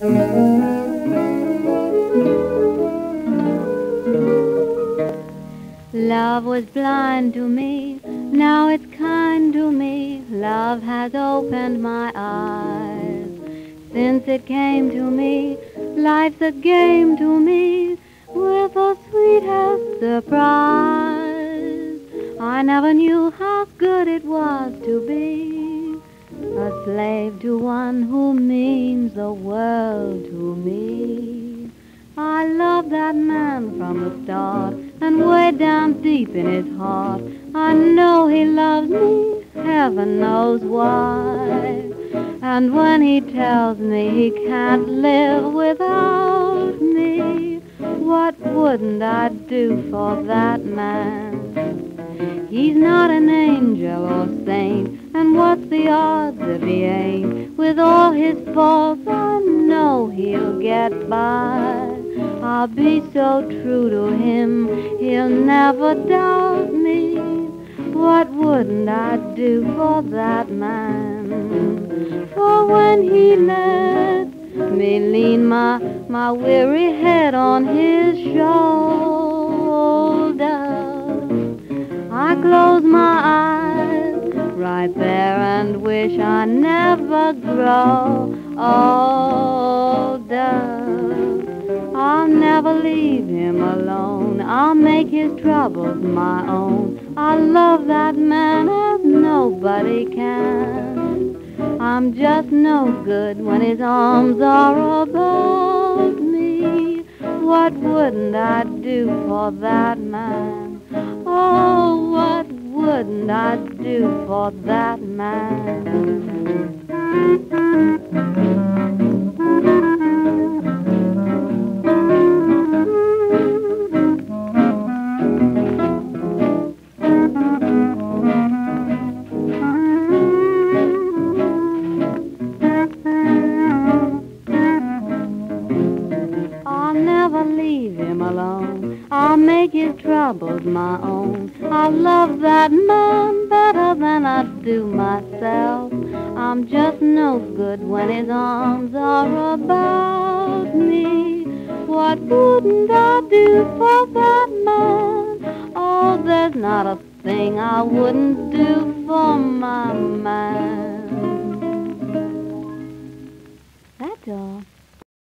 Love was blind to me, now it's kind to me. Love has opened my eyes. Since it came to me, life's a game to me with the sweetest surprise. I never knew how good it was to be slave to one who means the world to me. I love that man from the start and way down deep in his heart, I know he loves me, heaven knows why. And when he tells me he can't live without me, what wouldn't I do for that man? He's not an angel or saint, and what's the odds if he ain't? With all his faults, I know he'll get by. I'll be so true to him, he'll never doubt me. What wouldn't I do for that man? For when he let me lean my, my weary head on his shoulder, I close my eyes right there and wish I never grow older. I'll never leave him alone. I'll make his troubles my own. I love that man as nobody can. I'm just no good when his arms are about me. What wouldn't I do for that man? Oh, what wouldn't I do for that man? Alone. I'll make his troubles my own. I love that man better than I do myself. I'm just no good when his arms are about me. What wouldn't I do for that man? Oh, there's not a thing I wouldn't do for my man.